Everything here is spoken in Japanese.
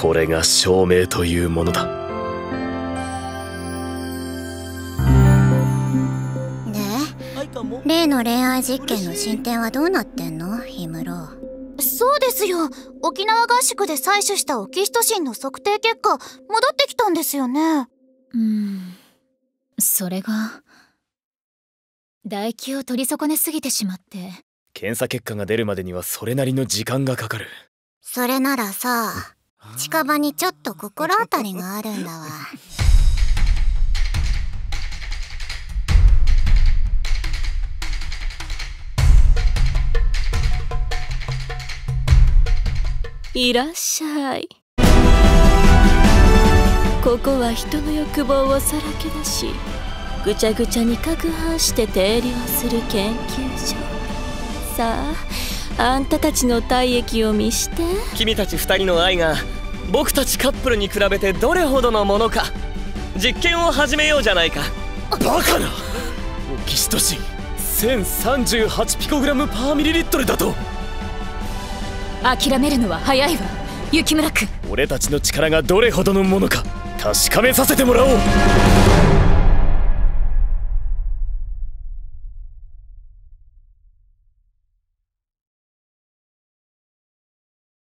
これが証明というものだ。で例の恋愛実験の進展はどうなってんの？氷室。そうですよ。沖縄合宿で採取したオキシトシンの測定結果戻ってきたんですよね。うん。それが唾液を取り損ねすぎてしまって。検査結果が出るまでにはそれなりの時間がかかる。それならさ近場にちょっと心当たりがあるんだわ。いらっしゃい。ここは人の欲望をさらけ出しぐちゃぐちゃに攪拌して定量する研究所。さああんたたちの体液を見して。君たち二人の愛が僕たちカップルに比べてどれほどのものか。実験を始めようじゃないか。バカな！オキシトシン。1038ピコグラムパーミリリットルだと。諦めるのは早いわ。雪村君。俺たちの力がどれほどのものか確かめさせてもらおう